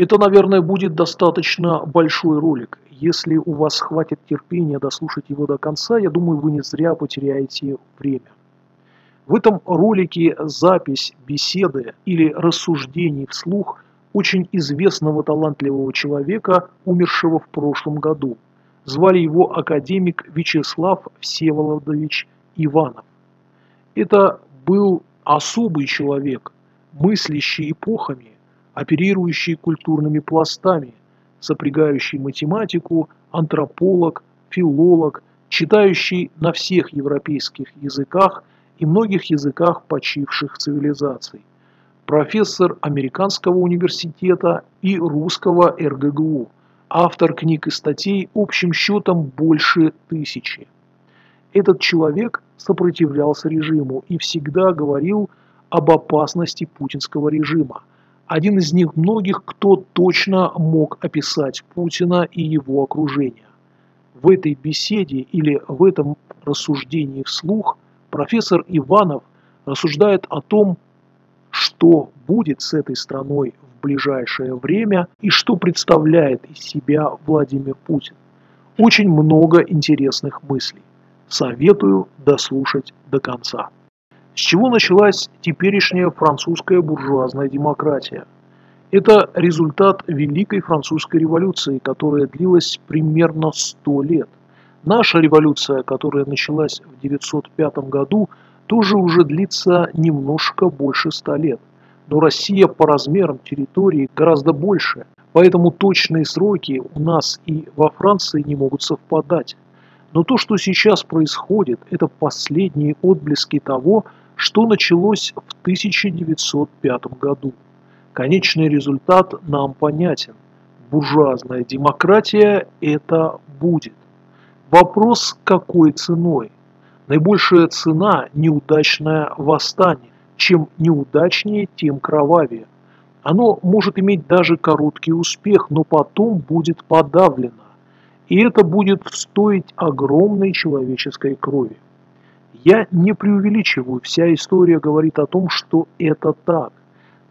Это, наверное, будет достаточно большой ролик. Если у вас хватит терпения дослушать его до конца, я думаю, вы не зря потеряете время. В этом ролике запись беседы или рассуждений вслух очень известного талантливого человека, умершего в прошлом году. Звали его академик Вячеслав Всеволодович Иванов. Это был особый человек, мыслящий эпохами, оперирующий культурными пластами, сопрягающий математику, антрополог, филолог, читающий на всех европейских языках и многих языках почивших цивилизаций, профессор Американского университета и русского РГГУ, автор книг и статей общим счетом больше тысячи. Этот человек сопротивлялся режиму и всегда говорил об опасности путинского режима. Один из них многих, кто точно мог описать Путина и его окружение. В этой беседе или в этом рассуждении вслух профессор Иванов рассуждает о том, что будет с этой страной в ближайшее время и что представляет из себя Владимир Путин. Очень много интересных мыслей. Советую дослушать до конца. С чего началась теперешняя французская буржуазная демократия? Это результат Великой Французской революции, которая длилась примерно 100 лет. Наша революция, которая началась в 905 году, тоже уже длится немножко больше 100 лет. Но Россия по размерам территории гораздо больше, поэтому точные сроки у нас и во Франции не могут совпадать. Но то, что сейчас происходит, это последние отблески того, что началось в 1905 году. Конечный результат нам понятен. Буржуазная демократия это будет. Вопрос, какой ценой? Наибольшая цена – неудачное восстание. Чем неудачнее, тем кровавее. Оно может иметь даже короткий успех, но потом будет подавлено и это будет стоить огромной человеческой крови. Я не преувеличиваю, вся история говорит о том, что это так.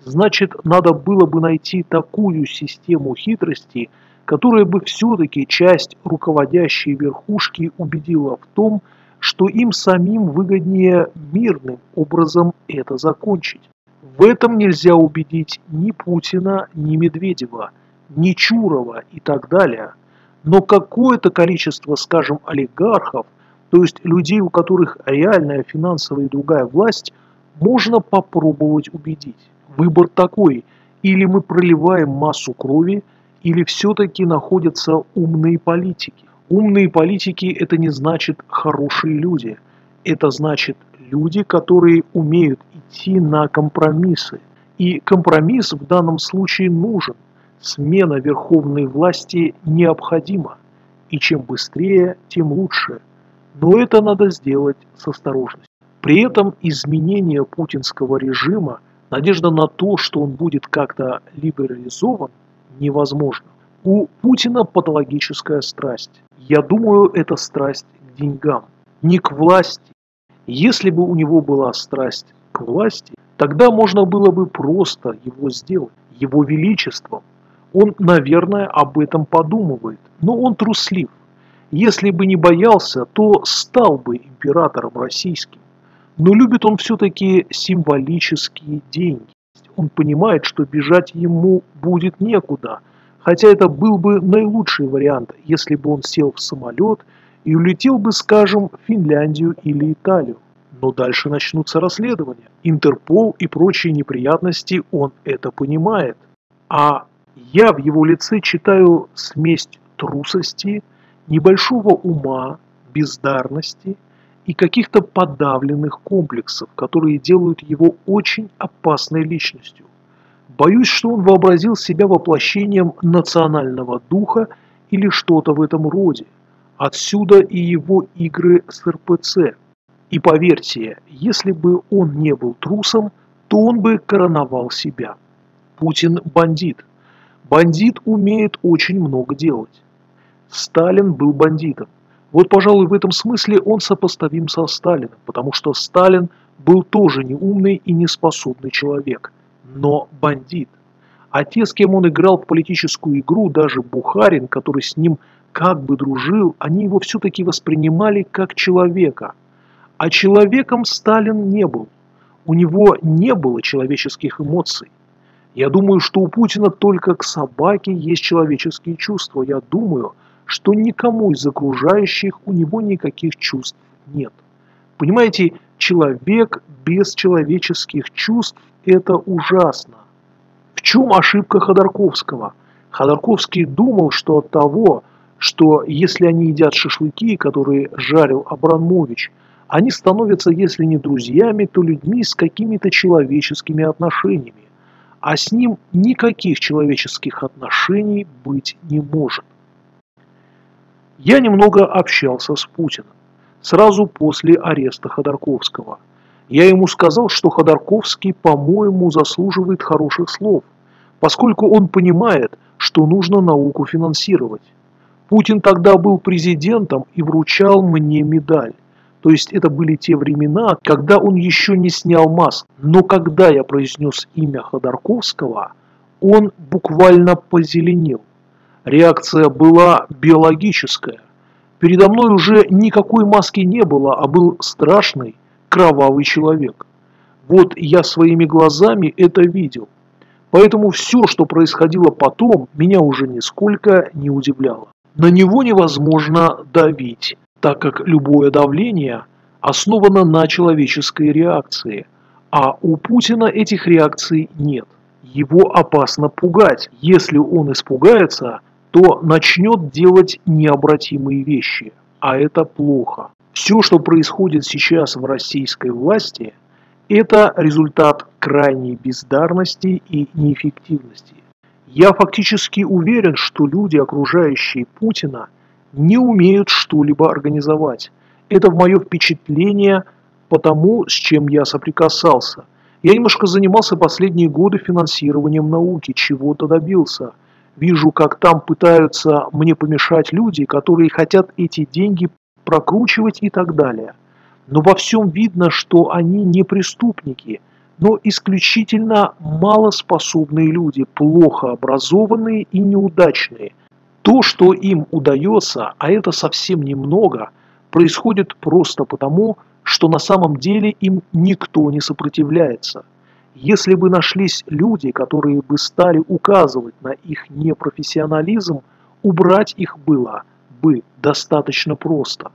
Значит, надо было бы найти такую систему хитрости, которая бы все-таки часть руководящей верхушки убедила в том, что им самим выгоднее мирным образом это закончить. В этом нельзя убедить ни Путина, ни Медведева, ни Чурова и так далее – но какое-то количество, скажем, олигархов, то есть людей, у которых реальная финансовая и другая власть, можно попробовать убедить. Выбор такой, или мы проливаем массу крови, или все-таки находятся умные политики. Умные политики – это не значит хорошие люди. Это значит люди, которые умеют идти на компромиссы. И компромисс в данном случае нужен – Смена верховной власти необходима, и чем быстрее, тем лучше. Но это надо сделать с осторожностью. При этом изменение путинского режима, надежда на то, что он будет как-то либерализован, невозможно. У Путина патологическая страсть. Я думаю, это страсть к деньгам, не к власти. Если бы у него была страсть к власти, тогда можно было бы просто его сделать, его величеством, он, наверное, об этом подумывает, но он труслив. Если бы не боялся, то стал бы императором российским. Но любит он все-таки символические деньги. Он понимает, что бежать ему будет некуда, хотя это был бы наилучший вариант, если бы он сел в самолет и улетел бы, скажем, в Финляндию или Италию. Но дальше начнутся расследования. Интерпол и прочие неприятности, он это понимает. А я в его лице читаю смесь трусости, небольшого ума, бездарности и каких-то подавленных комплексов, которые делают его очень опасной личностью. Боюсь, что он вообразил себя воплощением национального духа или что-то в этом роде. Отсюда и его игры с РПЦ. И поверьте, если бы он не был трусом, то он бы короновал себя. Путин бандит. Бандит умеет очень много делать. Сталин был бандитом. Вот, пожалуй, в этом смысле он сопоставим со Сталином, потому что Сталин был тоже неумный и неспособный человек, но бандит. А те, с кем он играл в политическую игру, даже Бухарин, который с ним как бы дружил, они его все-таки воспринимали как человека. А человеком Сталин не был. У него не было человеческих эмоций. Я думаю, что у Путина только к собаке есть человеческие чувства. Я думаю, что никому из окружающих у него никаких чувств нет. Понимаете, человек без человеческих чувств – это ужасно. В чем ошибка Ходорковского? Ходорковский думал, что от того, что если они едят шашлыки, которые жарил Абрамович, они становятся, если не друзьями, то людьми с какими-то человеческими отношениями. А с ним никаких человеческих отношений быть не может. Я немного общался с Путиным сразу после ареста Ходорковского. Я ему сказал, что Ходорковский, по-моему, заслуживает хороших слов, поскольку он понимает, что нужно науку финансировать. Путин тогда был президентом и вручал мне медаль. То есть это были те времена, когда он еще не снял маск. Но когда я произнес имя Ходорковского, он буквально позеленел. Реакция была биологическая. Передо мной уже никакой маски не было, а был страшный, кровавый человек. Вот я своими глазами это видел. Поэтому все, что происходило потом, меня уже нисколько не удивляло. На него невозможно давить, так как любое давление основано на человеческой реакции, а у Путина этих реакций нет. Его опасно пугать. Если он испугается, то начнет делать необратимые вещи, а это плохо. Все, что происходит сейчас в российской власти, это результат крайней бездарности и неэффективности. Я фактически уверен, что люди, окружающие Путина, не умеют что-либо организовать. Это мое впечатление по тому, с чем я соприкасался. Я немножко занимался последние годы финансированием науки, чего-то добился – Вижу, как там пытаются мне помешать люди, которые хотят эти деньги прокручивать и так далее. Но во всем видно, что они не преступники, но исключительно малоспособные люди, плохо образованные и неудачные. То, что им удается, а это совсем немного, происходит просто потому, что на самом деле им никто не сопротивляется. Если бы нашлись люди, которые бы стали указывать на их непрофессионализм, убрать их было бы достаточно просто.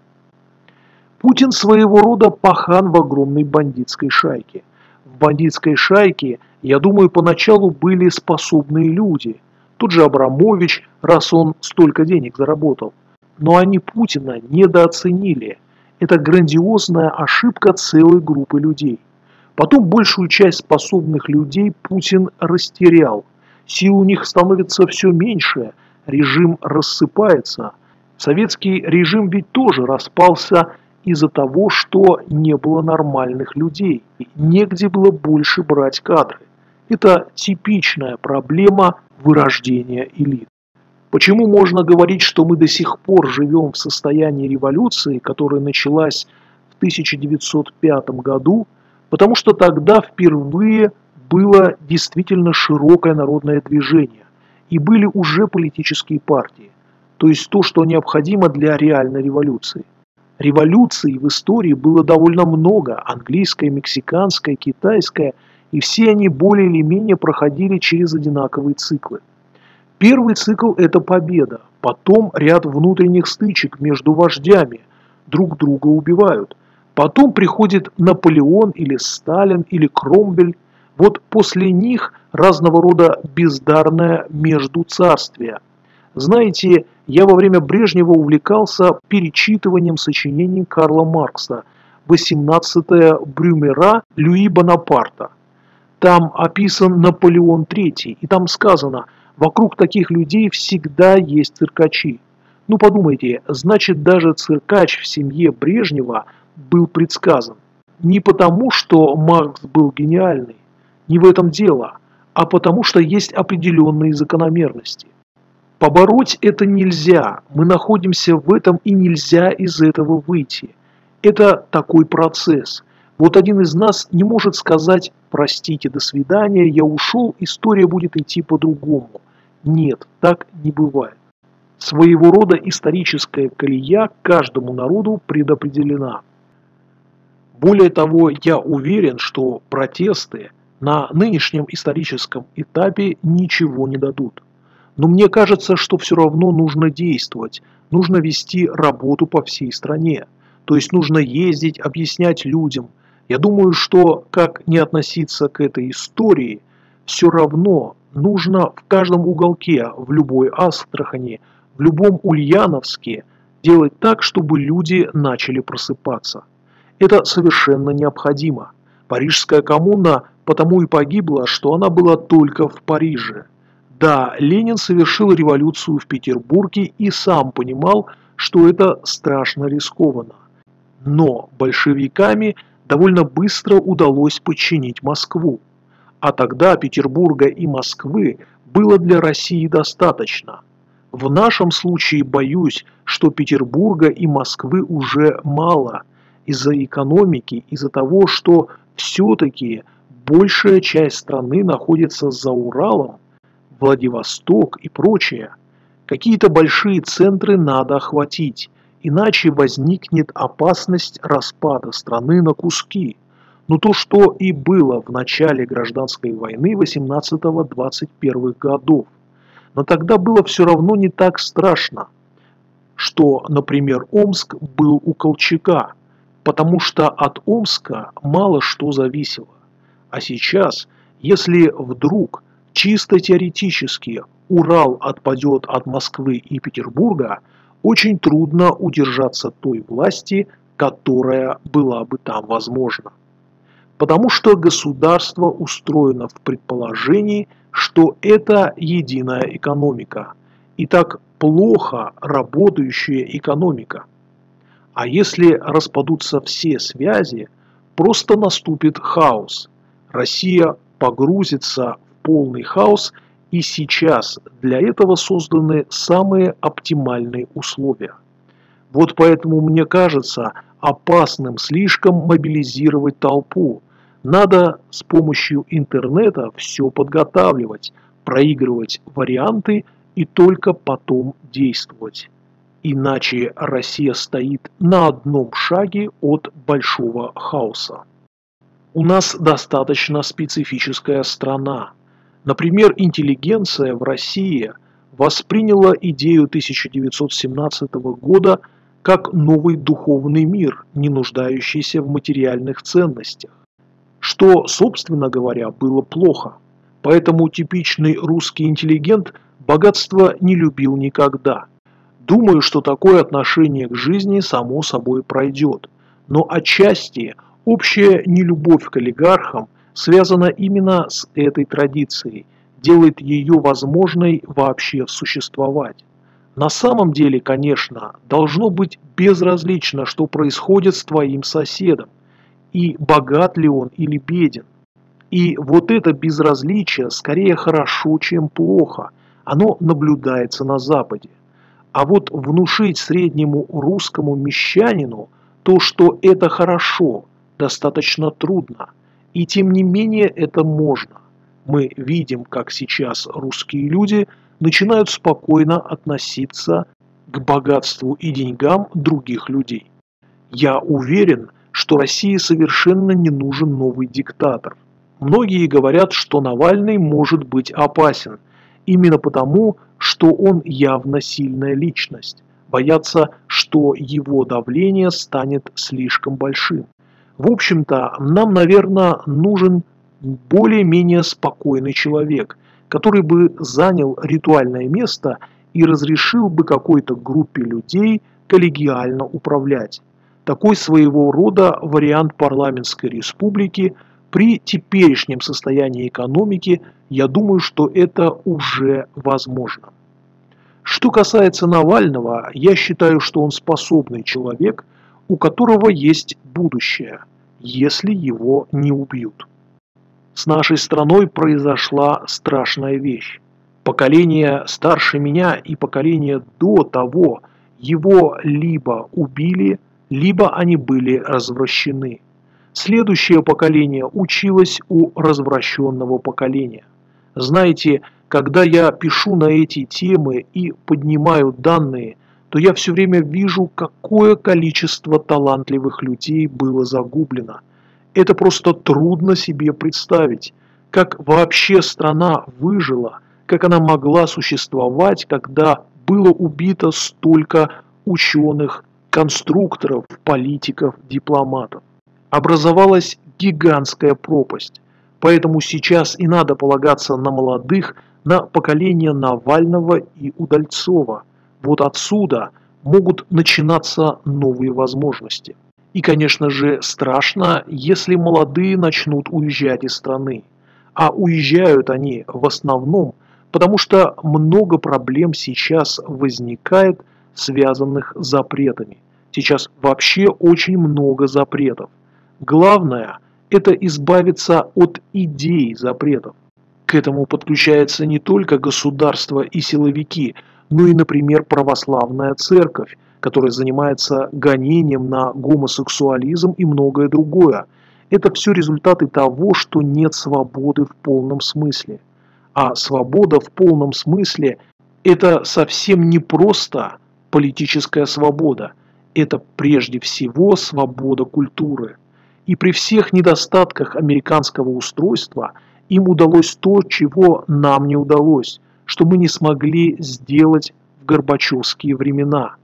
Путин своего рода пахан в огромной бандитской шайке. В бандитской шайке, я думаю, поначалу были способные люди. Тот же Абрамович, раз он столько денег заработал. Но они Путина недооценили. Это грандиозная ошибка целой группы людей. Потом большую часть способных людей Путин растерял. Сил у них становится все меньше, режим рассыпается. Советский режим ведь тоже распался из-за того, что не было нормальных людей. Негде было больше брать кадры. Это типичная проблема вырождения элит. Почему можно говорить, что мы до сих пор живем в состоянии революции, которая началась в 1905 году, Потому что тогда впервые было действительно широкое народное движение, и были уже политические партии, то есть то, что необходимо для реальной революции. Революций в истории было довольно много, английская, мексиканская, китайская, и все они более или менее проходили через одинаковые циклы. Первый цикл – это победа, потом ряд внутренних стычек между вождями, друг друга убивают – Потом приходит Наполеон или Сталин или Кромвель. Вот после них разного рода бездарное междуцарствие. Знаете, я во время Брежнева увлекался перечитыванием сочинений Карла Маркса «18 Брюмера Люи Бонапарта». Там описан Наполеон III, и там сказано, вокруг таких людей всегда есть циркачи. Ну подумайте, значит даже циркач в семье Брежнева – был предсказан. Не потому, что Маркс был гениальный, не в этом дело, а потому, что есть определенные закономерности. Побороть это нельзя, мы находимся в этом и нельзя из этого выйти. Это такой процесс. Вот один из нас не может сказать «простите, до свидания, я ушел, история будет идти по-другому». Нет, так не бывает. Своего рода историческая колея каждому народу предопределена. Более того, я уверен, что протесты на нынешнем историческом этапе ничего не дадут. Но мне кажется, что все равно нужно действовать, нужно вести работу по всей стране. То есть нужно ездить, объяснять людям. Я думаю, что как не относиться к этой истории, все равно нужно в каждом уголке, в любой Астрахани, в любом Ульяновске делать так, чтобы люди начали просыпаться. Это совершенно необходимо. Парижская коммуна потому и погибла, что она была только в Париже. Да, Ленин совершил революцию в Петербурге и сам понимал, что это страшно рискованно. Но большевиками довольно быстро удалось подчинить Москву. А тогда Петербурга и Москвы было для России достаточно. В нашем случае боюсь, что Петербурга и Москвы уже мало из-за экономики, из-за того, что все-таки большая часть страны находится за Уралом, Владивосток и прочее. Какие-то большие центры надо охватить, иначе возникнет опасность распада страны на куски. Но то, что и было в начале гражданской войны 18-21 годов. Но тогда было все равно не так страшно, что, например, Омск был у Колчака, потому что от Омска мало что зависело. А сейчас, если вдруг чисто теоретически Урал отпадет от Москвы и Петербурга, очень трудно удержаться той власти, которая была бы там возможна. Потому что государство устроено в предположении, что это единая экономика. И так плохо работающая экономика. А если распадутся все связи, просто наступит хаос. Россия погрузится в полный хаос – и сейчас для этого созданы самые оптимальные условия. Вот поэтому мне кажется опасным слишком мобилизировать толпу. Надо с помощью интернета все подготавливать, проигрывать варианты и только потом действовать. Иначе Россия стоит на одном шаге от большого хаоса. У нас достаточно специфическая страна. Например, интеллигенция в России восприняла идею 1917 года как новый духовный мир, не нуждающийся в материальных ценностях, что, собственно говоря, было плохо. Поэтому типичный русский интеллигент богатство не любил никогда. Думаю, что такое отношение к жизни само собой пройдет. Но отчасти общая нелюбовь к олигархам связана именно с этой традицией, делает ее возможной вообще существовать. На самом деле, конечно, должно быть безразлично, что происходит с твоим соседом, и богат ли он или беден. И вот это безразличие скорее хорошо, чем плохо, оно наблюдается на Западе. А вот внушить среднему русскому мещанину то, что это хорошо, достаточно трудно – и тем не менее это можно. Мы видим, как сейчас русские люди начинают спокойно относиться к богатству и деньгам других людей. Я уверен, что России совершенно не нужен новый диктатор. Многие говорят, что Навальный может быть опасен, именно потому, что он явно сильная личность. Боятся, что его давление станет слишком большим. В общем-то, нам, наверное, нужен более-менее спокойный человек, который бы занял ритуальное место и разрешил бы какой-то группе людей коллегиально управлять. Такой своего рода вариант парламентской республики при теперешнем состоянии экономики, я думаю, что это уже возможно. Что касается Навального, я считаю, что он способный человек, у которого есть будущее, если его не убьют. С нашей страной произошла страшная вещь. Поколение старше меня и поколение до того его либо убили, либо они были развращены. Следующее поколение училось у развращенного поколения. Знаете, когда я пишу на эти темы и поднимаю данные, то я все время вижу, какое количество талантливых людей было загублено. Это просто трудно себе представить, как вообще страна выжила, как она могла существовать, когда было убито столько ученых, конструкторов, политиков, дипломатов. Образовалась гигантская пропасть. Поэтому сейчас и надо полагаться на молодых, на поколение Навального и Удальцова. Вот отсюда могут начинаться новые возможности. И, конечно же, страшно, если молодые начнут уезжать из страны. А уезжают они в основном, потому что много проблем сейчас возникает, связанных с запретами. Сейчас вообще очень много запретов. Главное – это избавиться от идей запретов. К этому подключается не только государство и силовики, но и, например, православная церковь, которая занимается гонением на гомосексуализм и многое другое. Это все результаты того, что нет свободы в полном смысле. А свобода в полном смысле – это совсем не просто политическая свобода, это прежде всего свобода культуры. И при всех недостатках американского устройства – им удалось то, чего нам не удалось, что мы не смогли сделать в Горбачевские времена.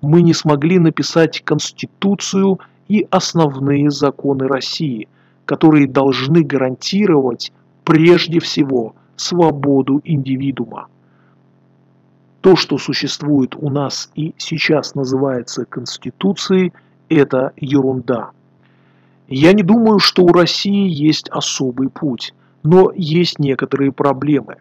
Мы не смогли написать Конституцию и основные законы России, которые должны гарантировать прежде всего свободу индивидуума. То, что существует у нас и сейчас называется Конституцией, это ерунда. Я не думаю, что у России есть особый путь – но есть некоторые проблемы.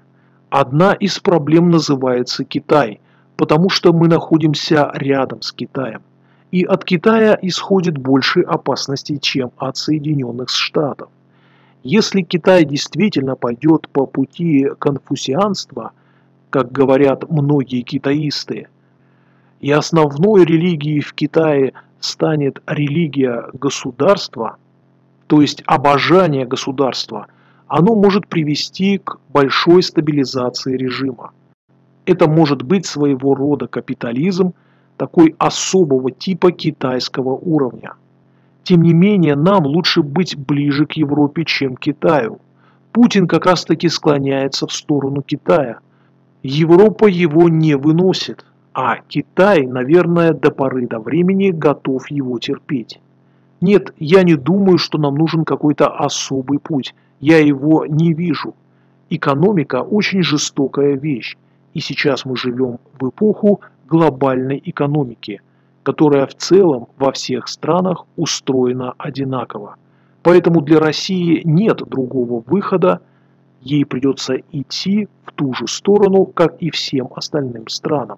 Одна из проблем называется Китай, потому что мы находимся рядом с Китаем. И от Китая исходит больше опасностей, чем от Соединенных Штатов. Если Китай действительно пойдет по пути конфуцианства, как говорят многие китаисты, и основной религией в Китае станет религия государства, то есть обожание государства, оно может привести к большой стабилизации режима. Это может быть своего рода капитализм, такой особого типа китайского уровня. Тем не менее, нам лучше быть ближе к Европе, чем к Китаю. Путин как раз таки склоняется в сторону Китая. Европа его не выносит, а Китай, наверное, до поры до времени готов его терпеть. Нет, я не думаю, что нам нужен какой-то особый путь я его не вижу. Экономика очень жестокая вещь, и сейчас мы живем в эпоху глобальной экономики, которая в целом во всех странах устроена одинаково. Поэтому для России нет другого выхода, ей придется идти в ту же сторону, как и всем остальным странам.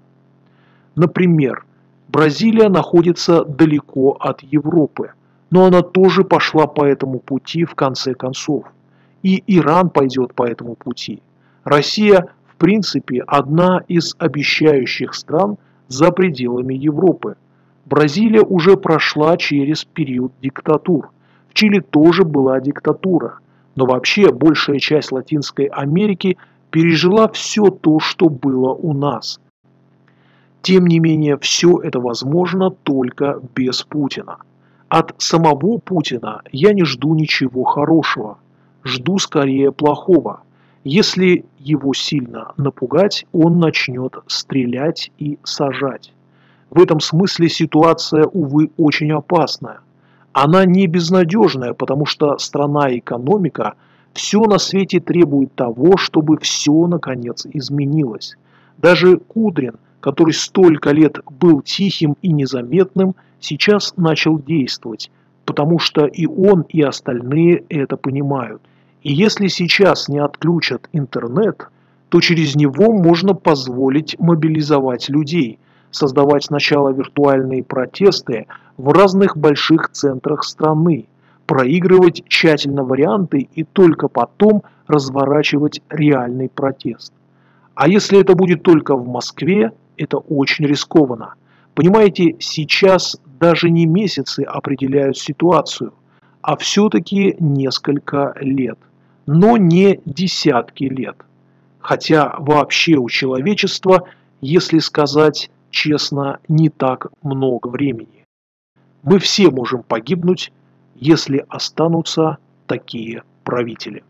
Например, Бразилия находится далеко от Европы, но она тоже пошла по этому пути в конце концов и Иран пойдет по этому пути. Россия, в принципе, одна из обещающих стран за пределами Европы. Бразилия уже прошла через период диктатур. В Чили тоже была диктатура. Но вообще большая часть Латинской Америки пережила все то, что было у нас. Тем не менее, все это возможно только без Путина. От самого Путина я не жду ничего хорошего жду скорее плохого. Если его сильно напугать, он начнет стрелять и сажать. В этом смысле ситуация, увы, очень опасная. Она не безнадежная, потому что страна и экономика все на свете требует того, чтобы все наконец изменилось. Даже Кудрин, который столько лет был тихим и незаметным, сейчас начал действовать, потому что и он, и остальные это понимают – и если сейчас не отключат интернет, то через него можно позволить мобилизовать людей, создавать сначала виртуальные протесты в разных больших центрах страны, проигрывать тщательно варианты и только потом разворачивать реальный протест. А если это будет только в Москве, это очень рискованно. Понимаете, сейчас даже не месяцы определяют ситуацию – а все-таки несколько лет, но не десятки лет. Хотя вообще у человечества, если сказать честно, не так много времени. Мы все можем погибнуть, если останутся такие правители.